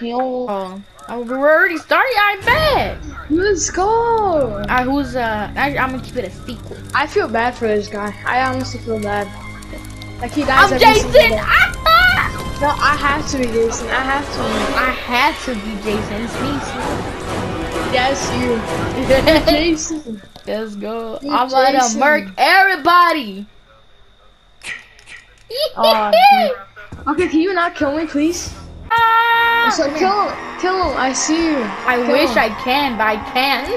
Yo, Oh, oh, we're already starting. I bet. let's go. Who's uh? I, I'm gonna keep it a secret. I feel bad for this guy. I honestly feel bad. Like he dies I'm every single Jason. Ah! No, I have to be Jason. I have to. Be. I had to be Jason. It's me. Yes, you. Jason. Let's go. You I'm gonna Jason. murk everybody. Aw, Okay, can you not kill me, please? Ah! So kill him. Kill him. I see you. I Kill wish him. I can, but I can't.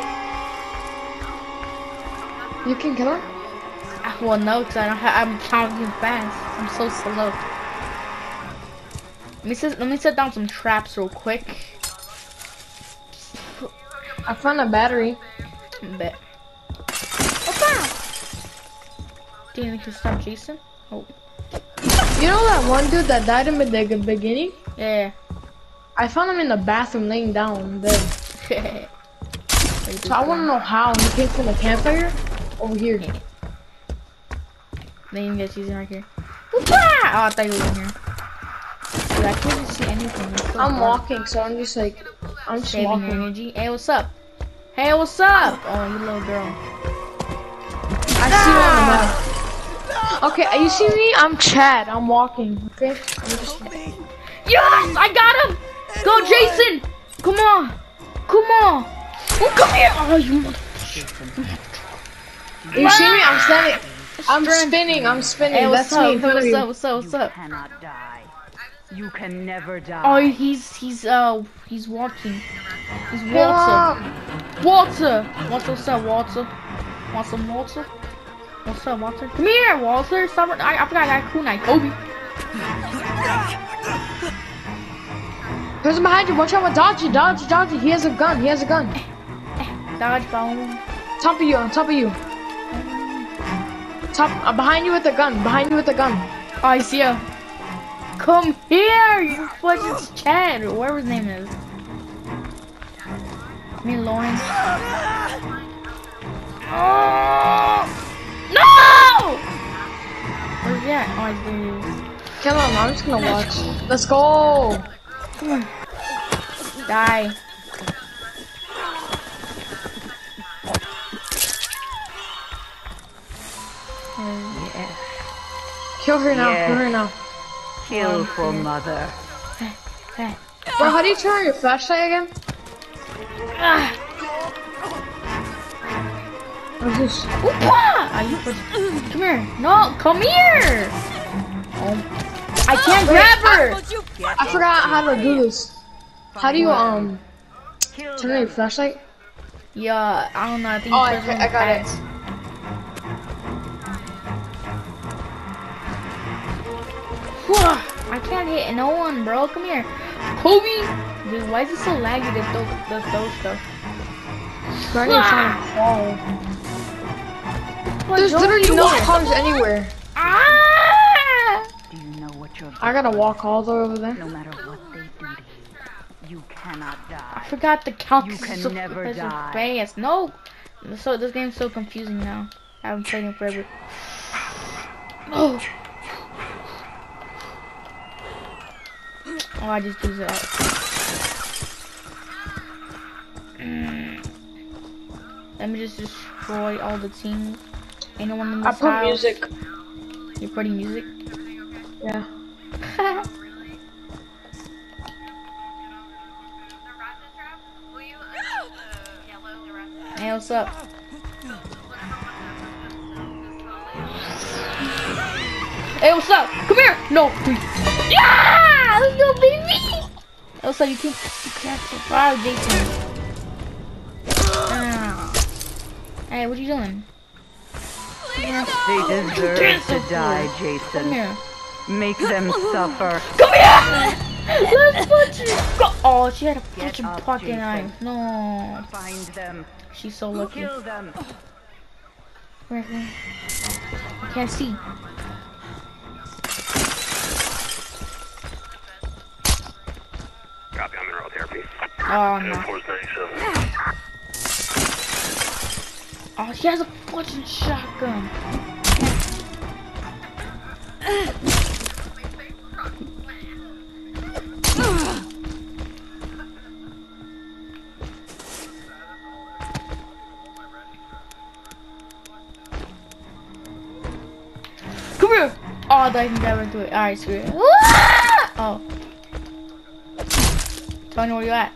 You can kill him? Ah, Well, no, cause I don't have, I'm counting fast. I'm so slow. Let me set, let me set down some traps real quick. I found a battery. Bet. Do you think you stop Jason? Oh, You know that one dude that died in the beginning? yeah. I found him in the bathroom laying down there. So I want to know how he came from the campfire over here. Then you get Jason right here. Whoopah! Oh, I thought you were in here. Dude, I can't even see anything. So I'm dark. walking, so I'm just like, I'm just Saving walking. energy. Hey, what's up? Hey, what's up? Oh, you little girl. I see you on the. Okay, you see me? I'm Chad. I'm walking. Okay. I'm just. Yes, I got him. Go, Jason. Come on. Come on. Oh, come here. Oh, you. You see me? I'm standing. I'm Strength. spinning. I'm spinning. Hey, what's That's up? in front of What's up? What's up? What's You up? cannot die. You can never die. Oh, he's he's uh he's walking. He's Kill Walter. him. Walter. Walter, what's up, Walter? Want some Walter? What's up, Walter? Come here, Walter. Stop. I, I forgot I got kunai. Kobe. There's him behind you. Watch out with Dodgy. Dodgy. Dodgy. He has a gun. He has a gun. Dodge bone. Top of you. On top of you. Top. Uh, behind you with the gun. Behind you with the gun. Oh, I see him. Come here, you fucking Chad, or whatever his name is. Me, Lawrence. Oh! No! Where's he at? Oh, he is. Kill him. I'm just gonna watch. Let's go. Come on. Die. Yeah. Kill her now. Yeah. Kill her now. Kill for mother. Hey. Bro, how do you turn on your flashlight again? Ah. What's this? Opa! Are you? Come here. No, come here! Oh. I can't grab her! I forgot how to do this. How do you um Kill turn on your flashlight? Yeah, I don't know. I think Oh, I, I got it. I can't hit no one, bro. Come here. Kobe! Dude, why is it so laggy to throw, to throw stuff? Granny's trying to fall. What, There's don't literally no want- cars anywhere. Ah! Do you know what you're I gotta walk all the way over there. No matter what they do to you, you cannot I forgot the count. You can so, never so die. Fast. No! So, this game's so confusing now. I haven't played it forever. Oh! Oh, I just used it out. Let me just destroy all the teams. Anyone in I put house? music. You're putting music? Yeah. hey, what's up? Hey, what's up? Come here! No, please. Yeah! Let's go, baby! Hey, what's up? You can't, you can't survive, Jason. Ah. Hey, what are you doing? They deserve to die, Come Jason. here. Make them suffer. Come here! Let's punch! Go- Oh, she had a fucking up, pocket Jason. knife. No. Find them. She's so lucky. Kill them. Where, where? I can't see. Copy, I'm in route therapy. Oh, no. Oh, she has a fucking shotgun. I can grab into it. Alright, screw it. Oh. Tony, where you at?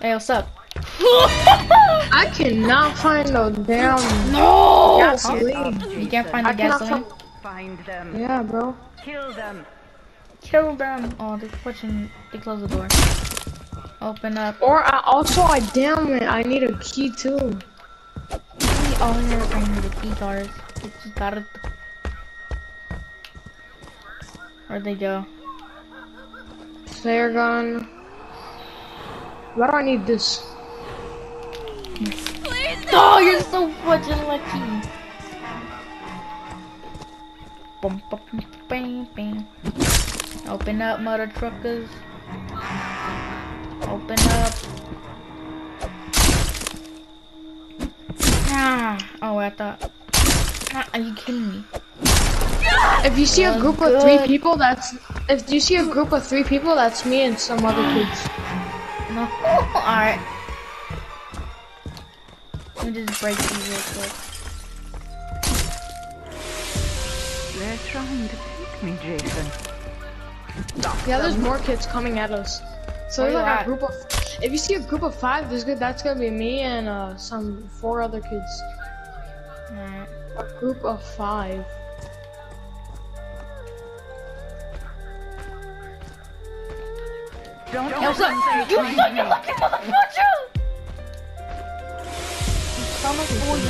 Hey, what's up? I cannot find no damn no! gasoline. You can't find the I cannot gasoline? find. Find them. Yeah, bro. Kill them. Kill them. Oh, they're pushing. They close the door. Open up. Or I also, I damn it, I need a key too. Oh, you're bringing the key just got it. Where'd they go? Flare gun. Why do I need this? Oh, you're so fucking lucky. Bum, bum, bam, bam. Open up, mother truckers. Open up. Ah. Oh, I thought. Ah, are you kidding me? If you see a Well, group of three people, that's if you see a group of three people, that's me and some other kids. No. Alright. Let me just break these real quick. They're trying to take me, Jason. Yeah, there's more kids coming at us. So Where there's you like at? a group of. If you see a group of five, there's good. That's gonna be me and uh, some four other kids. Alright. A group of five. Don't Hey, what's up? You fucking lucky motherfucker!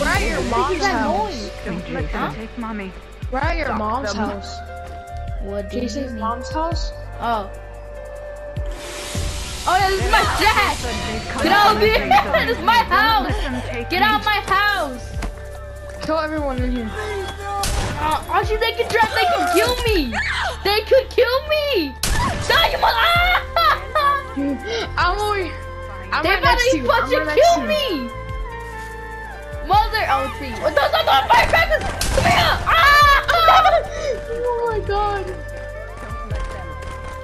We're at your mom's that house. noise? Don't let them take mommy. We're at your Stop mom's them. house. What do Jason's mom's house. Oh. Oh yeah, this is my shack! Get out of here! This is my house! let them take Get out of my house! Kill everyone in here. Uh, actually, they can try, they can kill me! They could kill me! Die, you mother! Ah! I'm only. I'm They right better you. Fucking right kill me! Mother, oh, see. What the, the, the firecrackers? Come here! Ah! oh my god.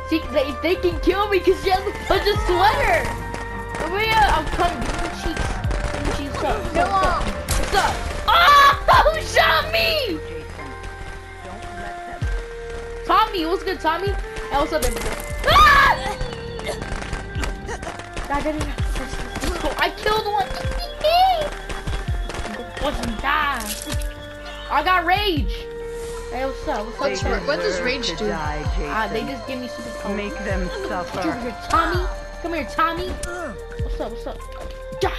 See, they, they can kill me because she has such a sweater. Come here, I'm coming. The cheeks. The cheeks. Up? Come up? on. What's up? Ah! Who shot me? Tommy, what's good, Tommy? Hey, what's up, everybody? Ah! Go. I killed one. Go fucking die. I got rage. Hey, what's up? What's up? What's They what does rage to do? Die, Jason. Ah, they just give me super power. Make them suffer. Come here, Tommy. Come here, Tommy. What's up? What's up? Yeah.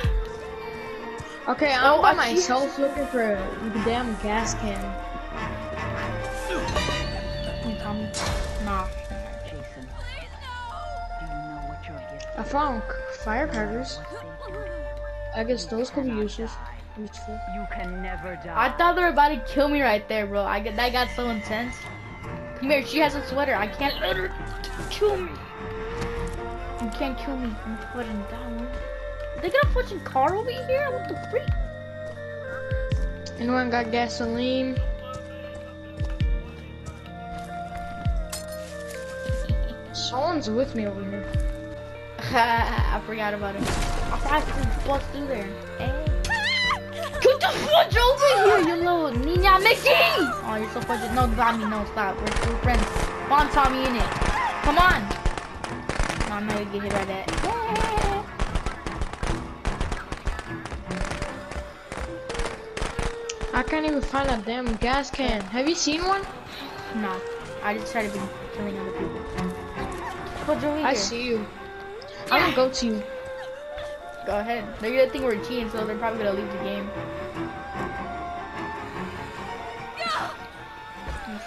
Okay, I'm Oh, by I see- myself looking for a damn gas can. Come here, Tommy. Nah. Jason. Do you know what your gift I found firecrackers. I guess those could be useless. You can never die. I thought they were about to kill me right there, bro. I got that got so intense. Come here, she has a sweater. I can't let her kill me. You can't kill me. I'm fucking down. They got a fucking car over here? What the freak? Anyone got gasoline? Someone's with me over here. I forgot about it. I thought I could bust through there. Hey. Fudge over here, you little niña Mickey! Oh, you're so fucking. No, Tommy, no, stop. We're, we're friends. On, Tommy, in it. Come on. No, I'm not gonna get hit by that. I can't even find a damn gas can. Have you seen one? No, I just started being killing other people. Fudge over here. I see you. I'm gonna go to you. Go ahead. They're gonna think we're cheating, so they're probably gonna leave the game.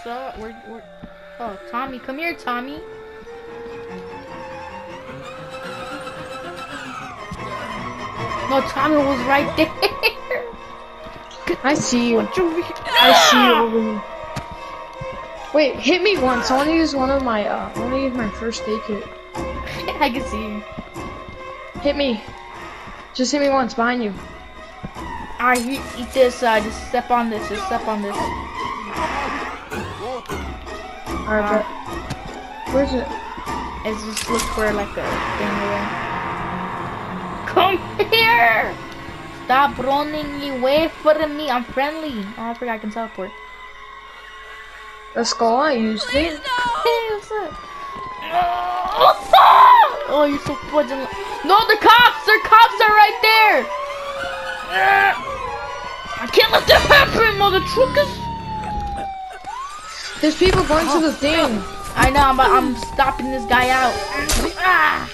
What's up? We're, we're... Oh, Tommy, come here, Tommy. No, Tommy was right there. I see you. Here. I see you over here. Wait, hit me once. I want to use one of my. Uh, I want to use my first aid kit. I can see you. Hit me. Just hit me once behind you. Alright, eat, eat this. Uh, just step on this. Just step on this. Alright, Uh, but where's it? It's just look for like a thing there. Come here! Stop running away from me. I'm friendly. Oh, I forgot I can teleport. Let's go. I used it. Hey, what's up? Oh, you're so fudging. No, the cops! The cops are right there! I can't let that happen, mother truckers! There's people going to the thing. I know, but I'm stopping this guy out. Ah!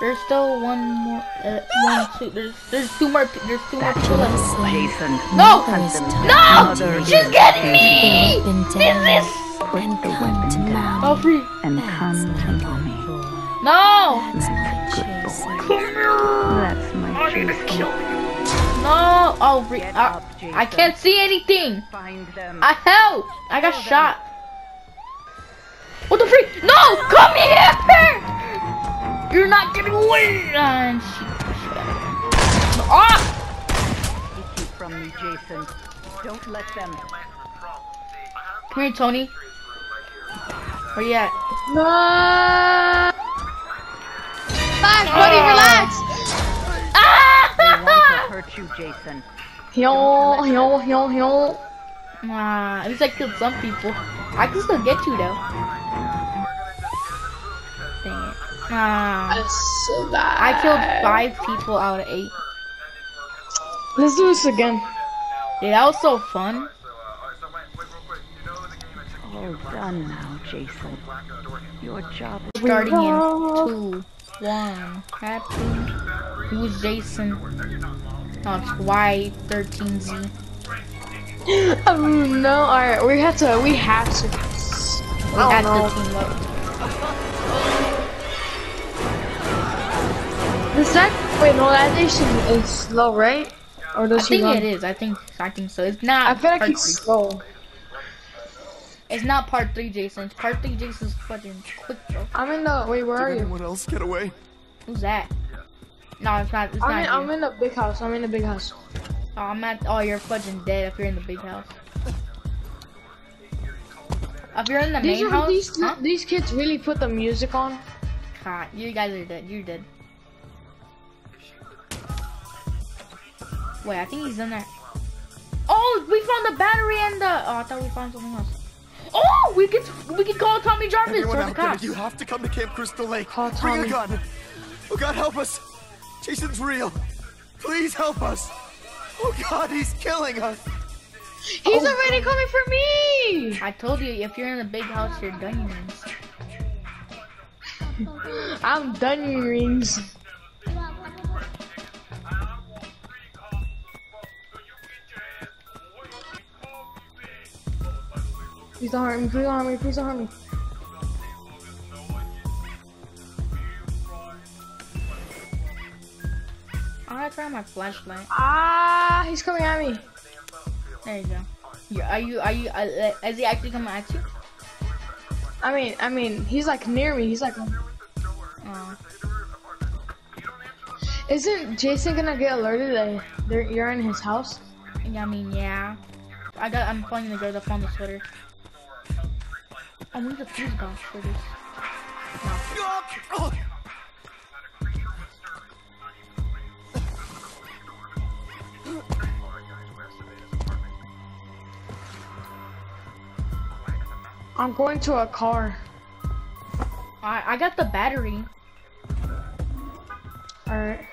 There's still one more, uh, one, two, there's, there's two more, there's two more people left. Jason. No! No! She's getting me! This is, Put the weapon down oh, free. and come to mommy. No! That's a good boy. That's my Jason. No! Oh, free. Get Uh, up, I Jason. can't see anything! Find them. I help! I got shot. What the freak? No! Come here! You're not getting away! And she, she Ah! Keep you from me, Jason. Don't let them. Come here, Tony. Where you at? No. Relax, buddy. You, Jason. Yo, yo, yo, yo. Ah, at least I killed some people. I can still get you though. Dang it. Ah, That's so bad. I killed five people out of eight. Let's do this again. Dude, that was so fun. All done now, Jason. Your job is Starting in two, one. Happy. Who's Jason? Um, no, it's Y13Z. Oh no! All right, we have to. We have to. We Oh, had no. to team up. The sec. Wait, no, that nation is slow, right? Or does he think run? it is. I think. I think so. It's not. I feel like part it's slow. It's not part three, Jason. It's part three. Jason's fucking quick, bro. I'm in the. Wait, where are Did you? anyone else get away? Who's that? No, it's not. It's I'm not. in. you. I'm in the big house. I'm in the big house. Oh, I'm at. Oh, you're fucking dead if you're in the big house. If you're in the These main are, house, these huh? these kids really put the music on. God, you guys are dead. You're dead. Wait, I think he's in there. Oh, we found the battery and the. Oh, I thought we found something else. Oh, we could we could call Tommy Jarvis Everyone or the there, you have to come to Camp Crystal Lake. Call Tommy. Bring a gun. Oh God, help us. Jason's real. Please help us. Oh God, he's killing us. He's oh. already coming for me. I told you, if you're in the big house, you're done. I'm done your rings. Please don't hurt me, please don't hurt me, please don't hurt me. I'm my flashlight. Ah, he's coming at me. There you go. You, are you? Are you? Uh, is he actually coming at you? I mean, I mean, he's like near me. He's like, Oh. isn't Jason gonna get alerted that they're, you're in his house? Yeah, I mean, yeah. I got. I'm finding the girl that found the sweater. I need the fuse box for this. Oh, I'm going to a car. I I got the battery. All right.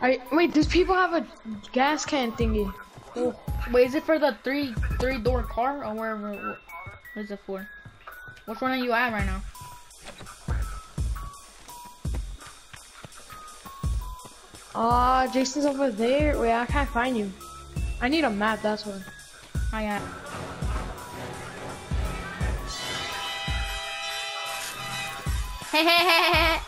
I wait. Does people have a gas can thingy? Wait, is it for the three three door car or wherever? What is it for? Which one are you at right now? Ah, Jason's over there. Wait, I can't find you. I need a map. That's what. I got.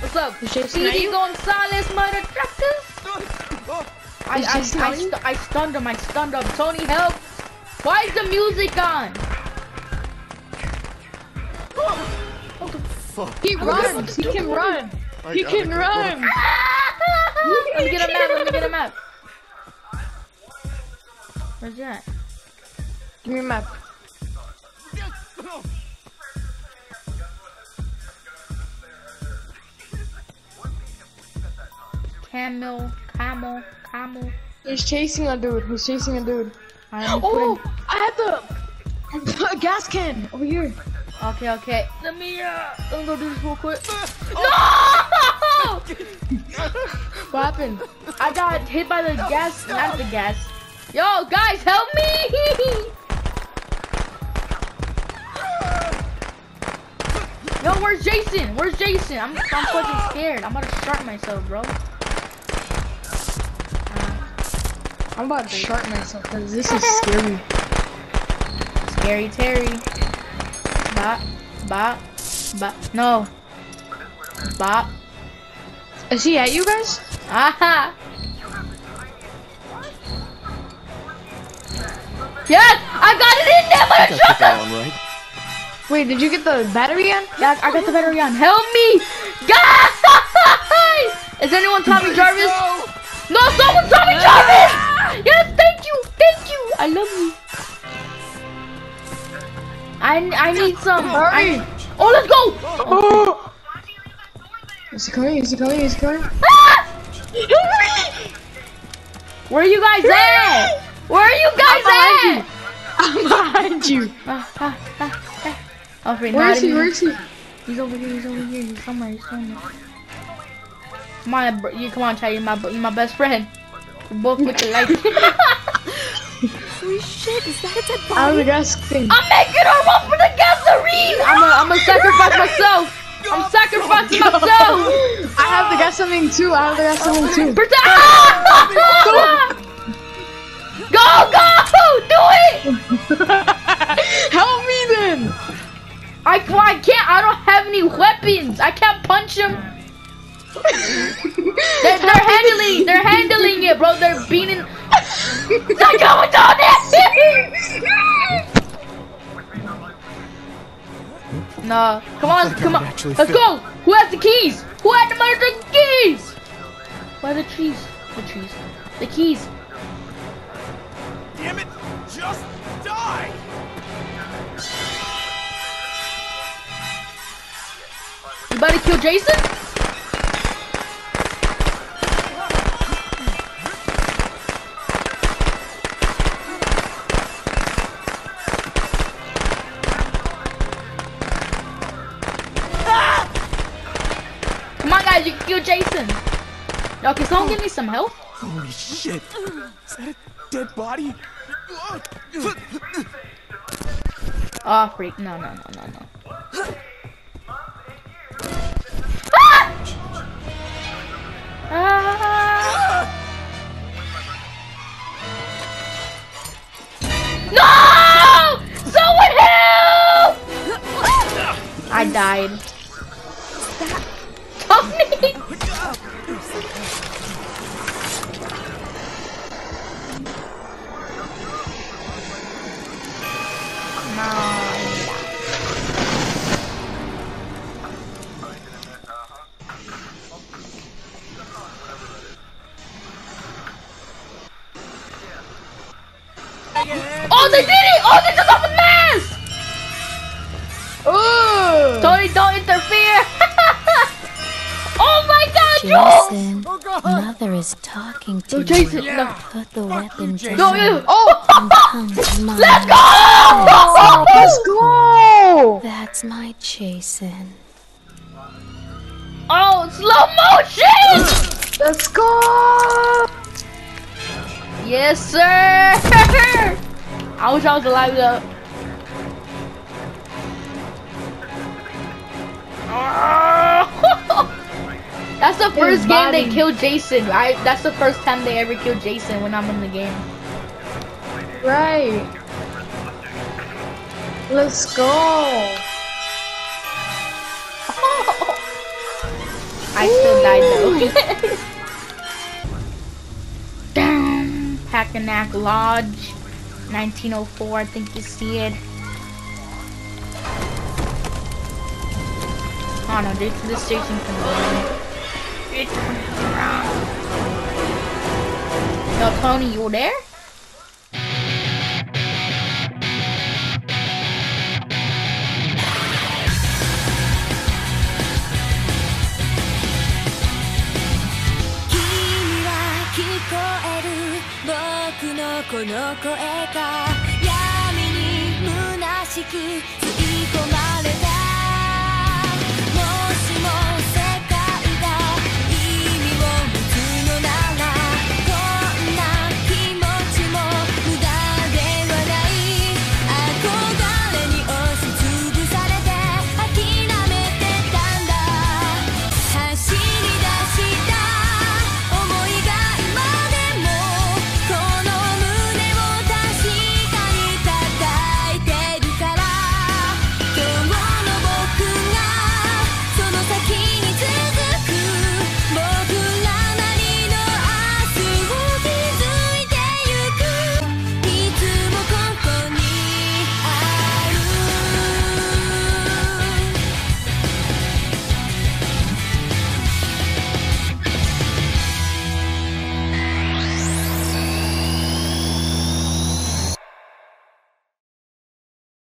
What's up? Jason at Speedy you? Gonzales, mother truckers. oh, I, I, Jason I, on you? stu- I stunned him. I stunned him. Tony, help! Why is the music on? fuck. He runs. He can run. He you can run! Let me get a map, let me get a map. Where's that? Give me a map. Camel, camel, camel. He's chasing a dude. He's chasing a dude. I oh. I have the a gas can over here. Okay, okay. Let me uh, let me go do this real quick. Uh, oh. No! What happened? I got hit by the gas, not the gas. Yo, guys, help me! Yo, where's Jason? Where's Jason? I'm, I'm fucking scared. I'm about to start myself, bro. Uh-huh. I'm about to shart myself because this is scary. Scary Terry. Bop, bop, bop. No. Bop. Is he at you guys? Aha! Yes! I got it in there, but I shot that on right. Wait, did you get the battery on? Yeah, I got the battery on. Help me! Guys! Is anyone Tommy Jarvis? No, someone Tommy Jarvis! Ah! Yes, thank you, thank you. I love you. I, I need some. Hurry! I, oh, let's go! Oh! Is he coming? Is he coming? Is he coming? Ah! Where are you guys at? Where are you guys behind at? I'm behind you. Ah, ah, ah, ah. Oh, wait, Where is he? Where is he? He's over here. He's over here. He's somewhere. He's somewhere. Come on, bro. You come on, Chad. You're my you're my best friend. We both look alike. Holy shit, is that a dead body? gas thing. I'm making her run for the gasoline. I'm a I'm sacrifice myself. I'm sacrificing myself. I have to gas something too. I have to gas something too. Protect. Go go do it. Help me then. I well, I can't. I don't have any weapons. I can't punch him. They're, they're handling. They're handling it, bro. They're beating. Going down there. No, come on, come on. Let's fit. go. Who has the keys? Who has the motherfucking keys? Where are the trees? The trees. The keys. Damn it! Just die! You about to kill Jason? Yo, can someone give me some help? Holy shit! Is that a dead body? Oh, freak. No, no, no, no, no. Ah! Ah! No! Someone help! I died. Oh, they did it! Oh, they took off the mask! Oh! Tony, don't interfere! oh my god, Joel! Jason, Oh god! Mother is talking to No, you. Jason, no. Put the weapon Jason. down No, you. Oh! and come to mine. Let's go! Let's go! That's my Jason. Oh, slow motion! Let's go! Yes, sir! I wish I was alive though. That's the first game they body. killed Jason. I that's the first time they ever killed Jason when I'm in the game. Right. Let's go. I still died though. Damn. Packanack Lodge, 1904. I think you see it. Oh no, this, this station can run. It can run. Yo, Tony, you there? の声が闇に虚しく吸い込まれ